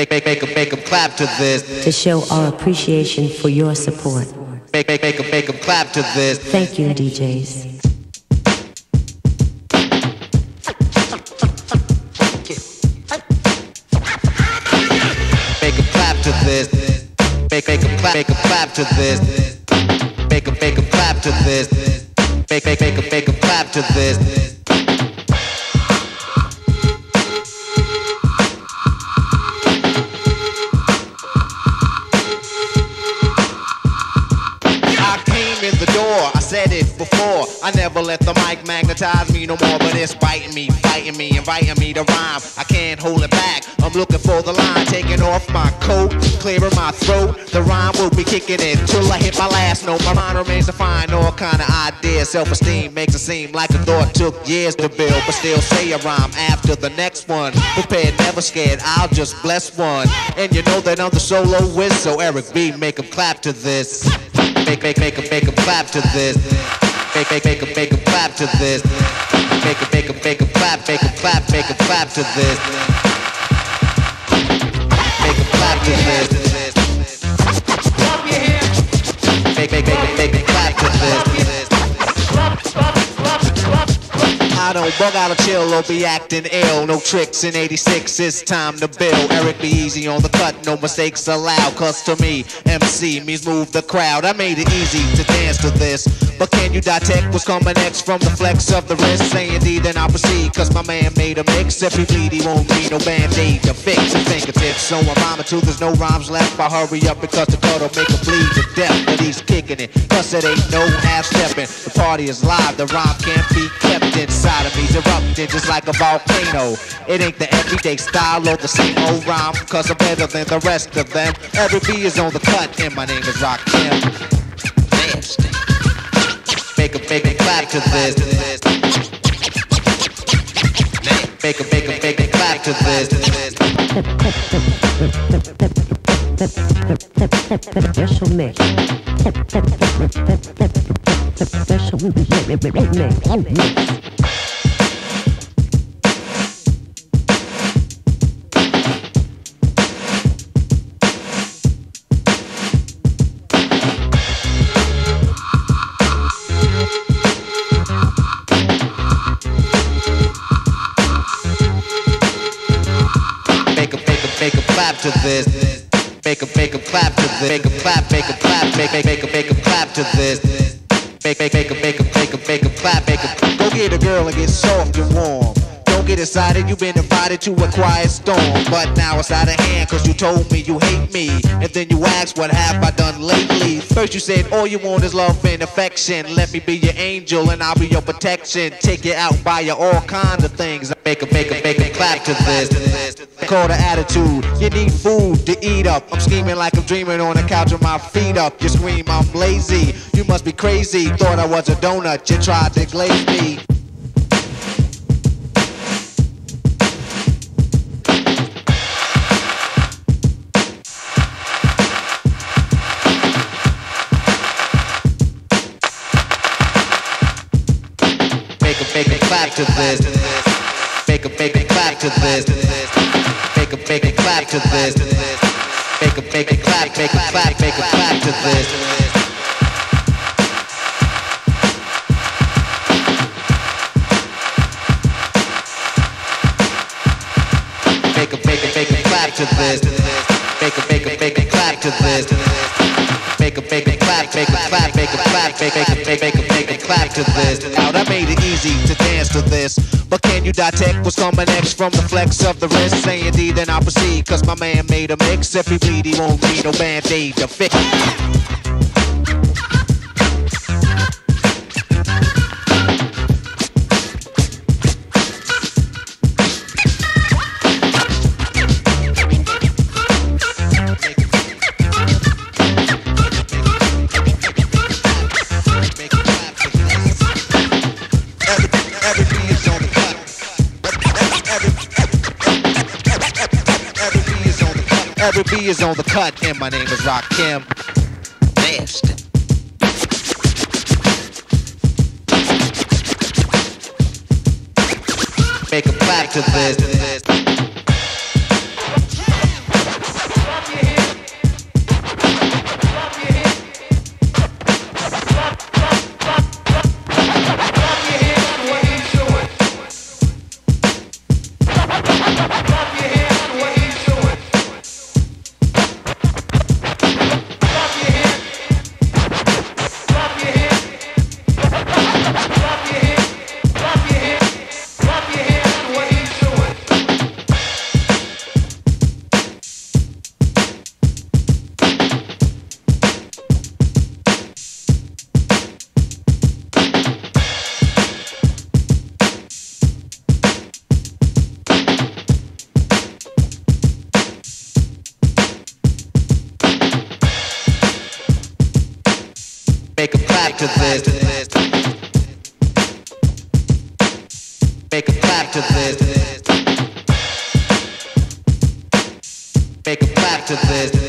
Make, make, make make 'em clap to this. to show our appreciation for your support. Make, make, make 'em, make 'em clap to this. Thank you, DJs. Make 'em clap to this. Make, make 'em clap, make 'em clap to this. Make 'em, make 'em clap to this. Make, make, make 'em, make 'em clap to this. In the door, I said it before. I never let the mic magnetize me no more, but it's biting me, fighting me, inviting me to rhyme. I can't hold it back. I'm looking for the line, taking off my coat, clearing my throat. The rhyme will be kicking in till I hit my last note. My mind remains to find all kind of ideas. Self-esteem makes it seem like a thought took years to build, but still say a rhyme after the next one. Prepared, never scared. I'll just bless one, and you know that I'm the solo whiz. So Eric B, make 'em clap to this. Make, make, make 'em, make 'em clap to this. Make, make, make 'em, make 'em clap to this. Make 'em, make 'em, make 'em clap, make 'em clap, make 'em clap to this. Make 'em clap to this. Make, make, make 'em, make 'em clap to this. I don't bug out or chill or be acting ill. No tricks in 86, it's time to build. Eric B easy on the cut, no mistakes allowed. Cause to me, MC means move the crowd. I made it easy to dance to this. But can you detect what's coming next from the flex of the wrist? Say indeed, then I'll proceed. Cause my man made a mix. If he bleed, he won't need no band-aid to fix his fingertips. So I'm rhyming till there's no rhymes left. I hurry up because the cut'll make him bleed to death. But he's kicking it, cause it ain't no half-stepping. The party is live, the rhyme can't be kept inside of me's erupting just like a volcano. It ain't the everyday style or the same old rhyme, cause I'm better than the rest of them. Eric B is on the cut, and my name is Rakim. Nasty. Make a make a clap to this. Make a make a make a clap to this. Special mix. Special mix. To this. Make a make a clap to this. Make a clap, make a clap, make make make a make a clap to this. Make make make a make a make a make a clap, make a go get a girl and get soft and warm. Don't get excited, you've been invited to a quiet storm. But now it's out of hand, cause you told me you hate me. And then you asked, what have I done lately? First you said, all you want is love and affection. Let me be your angel and I'll be your protection. Take you out, buy you all kinds of things. Make a make a make a clap to this. Call the attitude. You need food to eat up. I'm scheming like I'm dreaming on the couch with my feet up. You scream, I'm lazy. You must be crazy. Thought I was a donut. You tried to glaze me. Clap to this. Make a make a clap to this. Make a make a clap to this. Make a make a clap, make a clap, make a clap to this. Make a make a make a clap to this. Make a make a make a clap to this. Make a make a clap, make a clap, make a clap, make a make make a make a clap to this. Now that made it easy to dance to this. But can you detect what's coming next from the flex of the wrist? Say indeed, then I'll proceed. Cause my man made a mix. If he bleed, he won't need no band-aid to fix. Eric B is on the cut, and my name is Rakim. Nasty. Make a clap to this. Make a clap to this. Make a clap to this.